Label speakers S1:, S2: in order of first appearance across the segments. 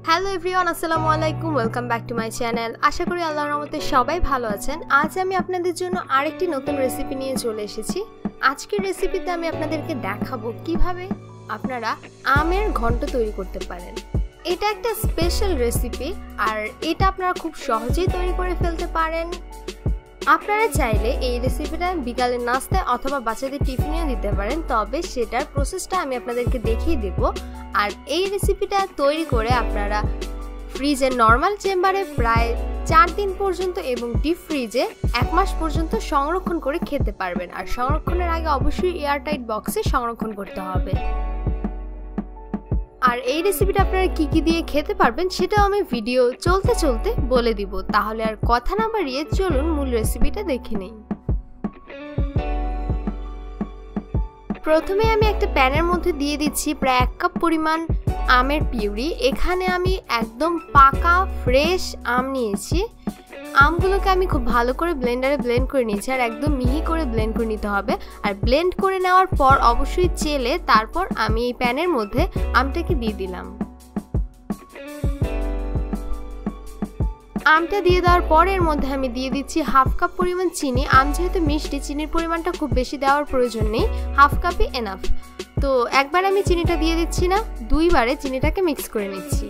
S1: Hello everyone আসসালামু আলাইকুম welcome back to my channel আশা করি আল্লাহর রহমতে সবাই ভালো আছেন। আজ আমি আপনাদের জন্য আরেকটি নতুন রেসিপি নিয়ে চলে এসেছি। আজকের রেসিপিতে আমি আপনাদেরকে দেখাবো কীভাবে আপনারা আমের ঘন্ট তৈরি করতে পারেন। এটা একটা স্পেশাল রেসিপি আর এটা আপনারা খুব সহজেই তৈরি করে ফেলতে পারেন। আপনারা চাইলে এই রেসিপিটা বিকালের নাস্তায় অথবা বাচ্চাদের টিফিনেও দিতে পারেন, তবে সেটার প্রসেসটা আমি আপনাদেরকে দেখিয়ে দেব। আর এই রেসিপিটা তৈরি করে আপনারা ফ্রিজের নর্মাল চেম্বারে প্রায় চার দিন পর্যন্ত এবং ডিপ ফ্রিজে এক মাস পর্যন্ত সংরক্ষণ করে খেতে পারবেন। আর সংরক্ষণের আগে অবশ্যই এয়ারটাইট বক্সে সংরক্ষণ করতে হবে। আর এই রেসিপিটা আপনারা কি কি দিয়ে খেতে পারবেন সেটাও আমি ভিডিও চলতে চলতে বলে দিব। তাহলে আর কথা না বাড়িয়ে চলুন মূল রেসিপিটা দেখে নেই। প্রথমে আমি একটা প্যানের মধ্যে দিয়ে দিচ্ছি প্রায় এক কাপ পরিমাণ আমের পিউরি। এখানে আমি একদম পাকা ফ্রেশ আম নিয়েছি। আমগুলোকে আমি খুব ভালো করে ব্লেন্ডারে ব্লেন্ড করে নিয়েছি আর একদম মিহি করে ব্লেন্ড করে নিতে হবে। আর ব্লেন্ড করে নেওয়ার পর অবশ্যই চেলে তারপর আমি এই প্যানের মধ্যে আমটাকে দিয়ে দিলাম। আমটা দিয়ে দেওয়ার পর এর মধ্যে আমি দিয়ে দিচ্ছি হাফ কাপ পরিমাণ চিনি। আম যেহেতু মিষ্টি, চিনির পরিমাণটা খুব বেশি দেওয়ার প্রয়োজন নেই। হাফ কাপই এনাফ তো একবার আমি চিনিটা দিয়ে দিচ্ছি না, দুইবারে চিনিটাকে মিক্স করে নিচ্ছি।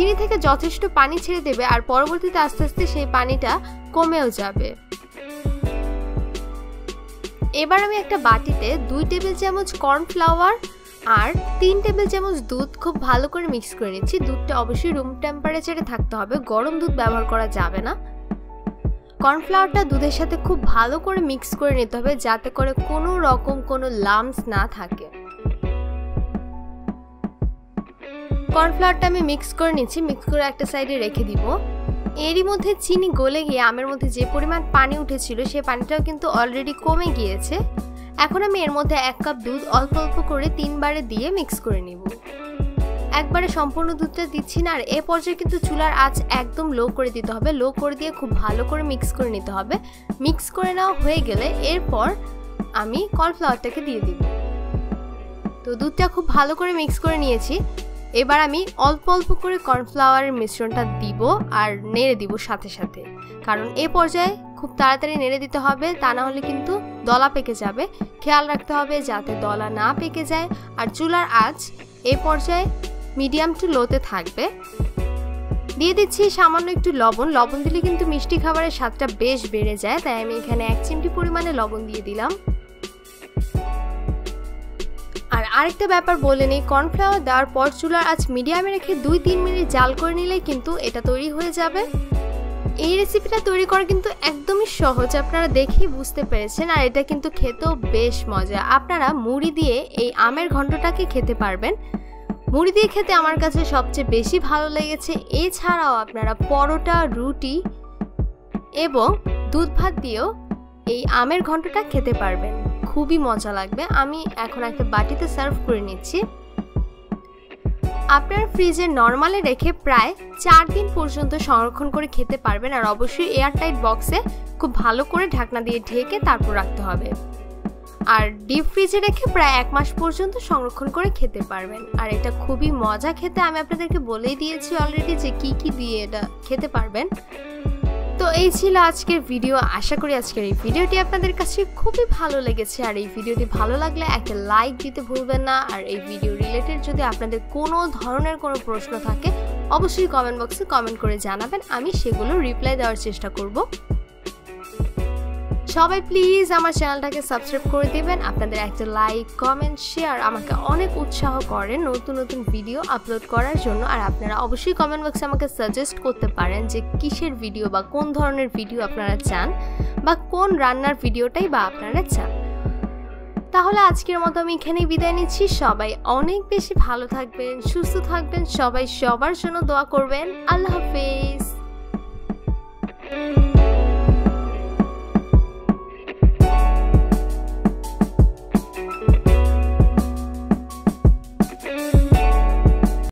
S1: চিনি থেকে যথেষ্ট পানি ছেড়ে দেবে আর পরবর্তীতে আস্তে আস্তে সেই পানিটা কমেও যাবে। এবার আমি একটা বাটিতে দুই টেবিল চামচ কর্নফ্লাওয়ার আর তিন টেবিল চামচ দুধ খুব ভালো করে মিক্স করে নিচ্ছি। দুধটা অবশ্যই রুম টেম্পারেচারে থাকতে হবে। গরম দুধ ব্যবহার করা যাবে না। কর্নফ্লাওয়ারটা দুধের সাথে খুব ভালো করে মিক্স করে নিতে হবে যাতে করে কোনো রকম কোনো লামস না থাকে। কর্নফ্লাওয়ারটা আমি মিক্স করে নিচ্ছি মিক্স করে একটা সাইডে রেখে দিব। এরই মধ্যে চিনি গলে গিয়ে আমের মধ্যে যে পরিমাণ পানি উঠেছিল সেই পানিটাও কিন্তু অলরেডি কমে গিয়েছে। এখন আমি এর মধ্যে এক কাপ দুধ অল্প অল্প করে তিনবারে দিয়ে মিক্স করে নিব। একবারে সম্পূর্ণ দুধটা দিচ্ছি না, আর এ পর্যায়ে কিন্তু চুলার আঁচ একদম লো করে দিতে হবে। লো করে দিয়ে খুব ভালো করে মিক্স করে নিতে হবে। মিক্স করে নেওয়া হয়ে গেলে এরপর আমি কর্নফ্লাওয়ারটাকে দিয়ে দিব। তো দুধটা খুব ভালো করে মিক্স করে নিয়েছি। এবার আমি অল্প অল্প করে কর্নফ্লাওয়ারের মিশ্রণটা দিব আর নেড়ে দিব সাথে সাথে। কারণ এ পর্যায়ে খুব তাড়াতাড়ি নেড়ে দিতে হবে, তা না হলে কিন্তু দলা পেকে যাবে। খেয়াল রাখতে হবে যাতে দলা না পেকে যায়। আর চুলার আঁচ এ পর্যায়ে মিডিয়াম টু লোতে থাকবে। দিয়ে দিচ্ছি সামান্য একটু লবণ। লবণ দিলে কিন্তু মিষ্টি খাবারের স্বাদটা বেশ বেড়ে যায়, তাই আমি এখানে এক চিমটি পরিমাণে লবণ দিয়ে দিলাম। আর আরেকটা ব্যাপার বলে নিই, কর্নফ্লাওয়ার দেওয়ার পর চুলার আজ মিডিয়ামে রেখে দুই তিন মিনিট জাল করে নিলে কিন্তু এটা তৈরি হয়ে যাবে। এই রেসিপিটা তৈরি করা কিন্তু একদমই সহজ, আপনারা দেখেই বুঝতে পেরেছেন। আর এটা কিন্তু খেতেও বেশ মজা। আপনারা মুড়ি দিয়ে এই আমের ঘন্টটাকে খেতে পারবেন। মুড়ি দিয়ে খেতে আমার কাছে সবচেয়ে বেশি ভালো লেগেছে। এছাড়াও আপনারা পরোটা, রুটি এবং দুধ ভাত দিয়েও এই আমের ঘন্টটা খেতে পারবেন। খুবই মজা লাগবে। আমি এখন একটা বাটিতে সার্ভ করে নিচ্ছি। আপনার ফ্রিজে নর্মালে রেখে প্রায় চার দিন পর্যন্ত সংরক্ষণ করে খেতে পারবেন আর অবশ্যই এয়ারটাইট বক্সে খুব ভালো করে ঢাকনা দিয়ে ঢেকে তারপর রাখতে হবে। আর ডিপ ফ্রিজে রেখে প্রায় এক মাস পর্যন্ত সংরক্ষণ করে খেতে পারবেন। আর এটা খুবই মজা খেতে আমি আপনাদেরকে বলেই দিয়েছি অলরেডি যে কি কি দিয়ে এটা খেতে পারবেন। তো এই ছিল আজকের ভিডিও আশা করি আজকের এই ভিডিওটি আপনাদের কাছে খুবই ভালো লেগেছে। আর এই ভিডিওটি ভালো লাগলে একটা লাইক দিতে ভুলবেন না। আর এই ভিডিও রিলেটেড যদি আপনাদের কোনো ধরনের কোনো প্রশ্ন থাকে, অবশ্যই কমেন্ট বক্সে কমেন্ট করে জানাবেন। আমি সেগুলো রিপ্লাই দেওয়ার চেষ্টা করব। সবাই প্লিজ আমার চ্যানেলটাকে সাবস্ক্রাইব করে দেবেন। আপনাদের একটা লাইক কমেন্ট শেয়ার আমাকে অনেক উৎসাহ করে নতুন নতুন ভিডিও আপলোড করার জন্য। আর আপনারা অবশ্যই কমেন্ট বক্সে আমাকে সাজেস্ট করতে পারেন যে কিসের ভিডিও বা কোন ধরনের ভিডিও আপনারা চান বা কোন রান্নার ভিডিওটাই বা আপনারা চান। তাহলে আজকের মতো আমি এখানেই বিদায় নিচ্ছি। সবাই অনেক বেশি ভালো থাকবেন, সুস্থ থাকবেন। সবাই সবার জন্য দোয়া করবেন। আল্লাহ হাফেজ।